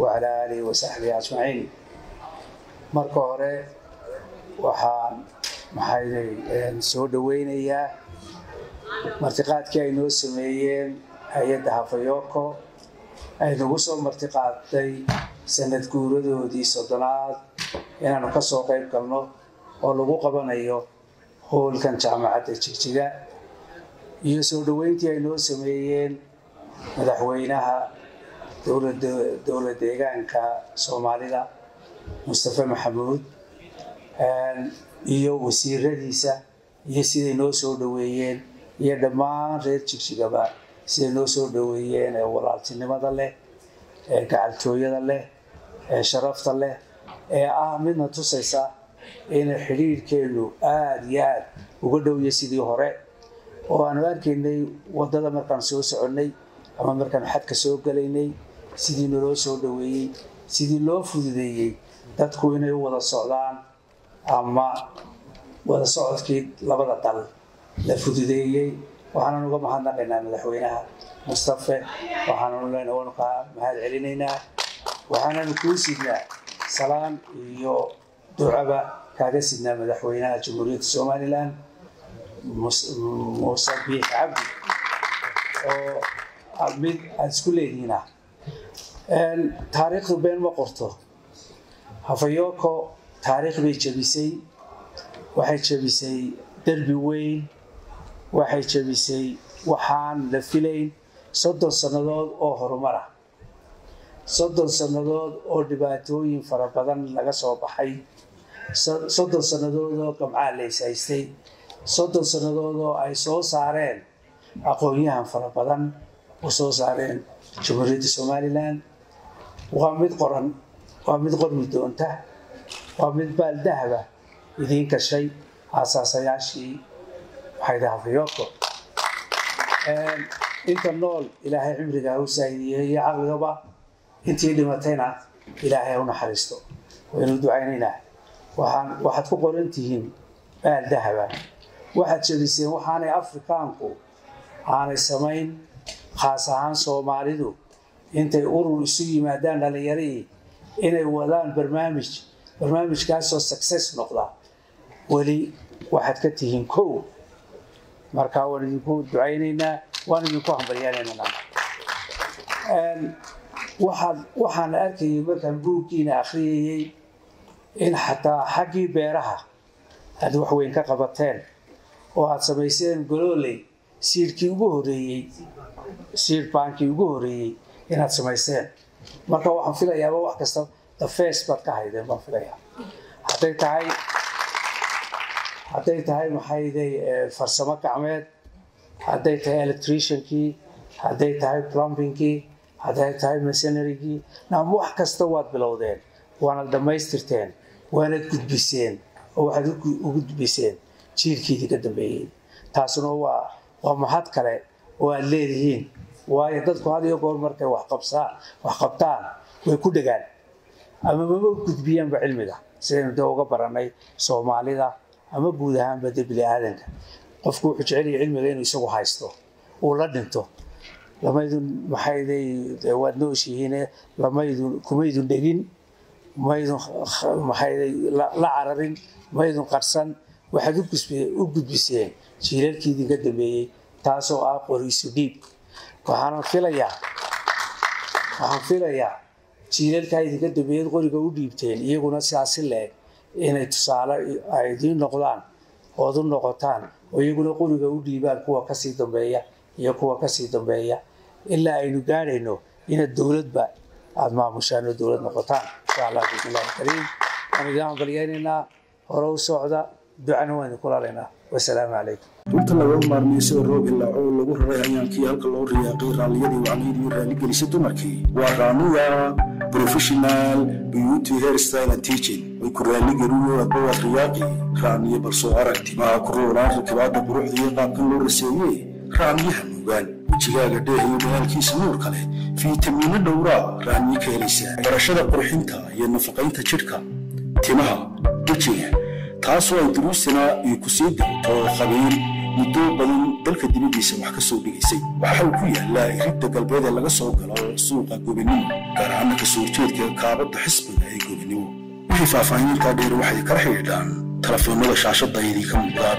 wacalaa aalihi wasaxbihi ajmaciin marka hore waxaan maxayday soo dhoweynayaa martiqaadkii ay noo sameeyeen hay'adda hafayoko ay nagu soo martiqaaday sanad guuradoodii soddonaad inaanu ka soo qayb galno oo lagu qabanayo hoolkan jaamacadda jigjiga iyo soo dhoweyntii ay noo sameeyeen madaxweynaha dowla deegaanka soomaalida mustafe maxamuud iyo wasiiradiisa iyo siday noo soo dhoweeyeen iyo dhammaan reer jigjigaba siday noo soo dhoweeyeen ee walaaltinimada leh ee gacaltooyada leh ee sharafta leh ee ah midna tusaysa in xidhiirhkeenu aada iyo aad uga dhowya sidii hore. Oo aanu arkaynay waddada markaan soo soconnay ama markaanu xadka soo galaynay sidii naloo soo dhoweeyey sidii loo fududeeyey dadku inay u wada socdaan ama wada socodkii labada dal la fududeeyey. Waxaanan uga mahadnaqaynaa madaxweynaha mustafe waanu kaa mahad celinaynaa waxaananu kuu sidnaa salaan iyo ducaba kaaga sidnaa madaxweynaha jamhuuriyadda somalilan muuse biix cabdi oo mid aada isku leedihiin taariikhdu been ma qorto? Hafayoko taariikh bay jebisay waxay jebisay derbi weyn. Waxay jebisay waxaan la filayn soddon sannadood oo horumar ah. Soddon sannadood oo dhibaatooyin fara badan laga soo baxay. Soddon sannadood oo gamcaa lays haystay. Soddon sannadood oo ay soo saareen aqoon-yahan fara badan u soo saareen jamhuuriyadda somalilan waa mid qoran waa mid qormi doonta waa mid baaldahaba idiin gashay aasaasayaashii maxaydahafayoko inta nool ilaahay cimriga ha u saahidiye iyo caqligaba intii dhimatayna ilaahay ha u naxariisto. Waynu ducaynaynaa. Waxaad ku qoran tihiin baaldahaba waxaad jebiseen waxaanay afrikaanku aanay samayn khaas ahaan soomaalidu intay urur isu yimaadaan dhallinyaradii inay wadaan barnaamij barnaamijkaasoo success noqda. Weli waxaad ka tihiin kow. Markaa waan idinku ducaynaynaa waan idinku hambalyaanaynaa waxaad waxaan arkayay markaan buuggiina akhriyayey in xataa xaggii beeraha aad wax weyn ka qabateen oo aad samayseen golooley siidhkii ugu horeeyey siid baankii ugu horeeyey inaad samayseen marka waxaan filayaaba wax kasta first baad ka haydeen baan filayaa. Hadday tahay hadday tahay maxayday farsamo gacmeed hadday tahay electriciankii hadday tahay plumbingkii hadday tahay masonarygii naam wax kasta waad bilowdeen waanad dhammaystirteen waanad gudbiseen oo waxaad u gudbiseen jiilkiidii ka dambeeyey taasuna waa waa mahad kale oo aad leedihiin waayo dadku had iyo goor markay wax qabtaan way ku dhegaan ama mama gudbiyaanba cilmiga? Sidaynu dee uga barannay soomaalida ama guud ahaanba de bini aadanka qofku wuxuu jecelaya cilmiga inuu isagu haysto uu la dhinto. Lamaydun maxayday waad nooshihiine lamaydun kumaydun dhegin? Maydun maxayday la cararin maydun qarsan? Waxaad u gudbiseen jiilalkii dambeeyey taasoo ah qoriisu dhiib waxaan filayaa jiilalkaa idinka dambeeyad qoriga u dhiibteen iyaguna sidaasi leeg inay tusaale idiin noqdaan ood u noqotaan oo iyaguna qoriga u dhiibaan kuwa ka sii dambeeya iyo kuwa ka sii dambeeya. Ilaa aynu gaadhayno inaad dowladba aada maamushaan oo dowlad noqotaan insha allah bismillahi kariim. Waan idin hambalyaynaynaa hore u socda ducana waan idinku laalaynaa wasalaamu calaykum. Runta laga maarmayso roog ilaaco oo lagu raray hayaankii halka loo riyaaqay raalliyadii wacnayd iyo raaligelisay dumarkii. Waa raanuya professional beauty hairstyle and teaching. Way ku raaligeliyoo adbawaad riyaaqi raaniyo balsoo aragti maa ku roonaan rakibaadda quruxda iyo qaabkan loo raseeyey. Raaniyaha nuugaan wejigaaga dheeh iyo dhalaalkiisa nuur kale. Fiitamiino dhowraa raaniyo ka helaysaa barashada qurxinta iyo nafaqaynta jidhka. Timaha wejiga taasoo ay duruusina ay ku sii darto khabiir. Muddo badan dalka dibaddiisa wax ka soo dhigaysay waxa uu ku yaallaa iridda galbeed ee laga soo galo suuqa gobonimo gaar ahaana ka soo horjeedka kaabadda xisbiga ee gobonimo wixii faahfaahinintaa dheer waxay kala xidhiidhaan telefoonnada shaashadda idinka muuqdaa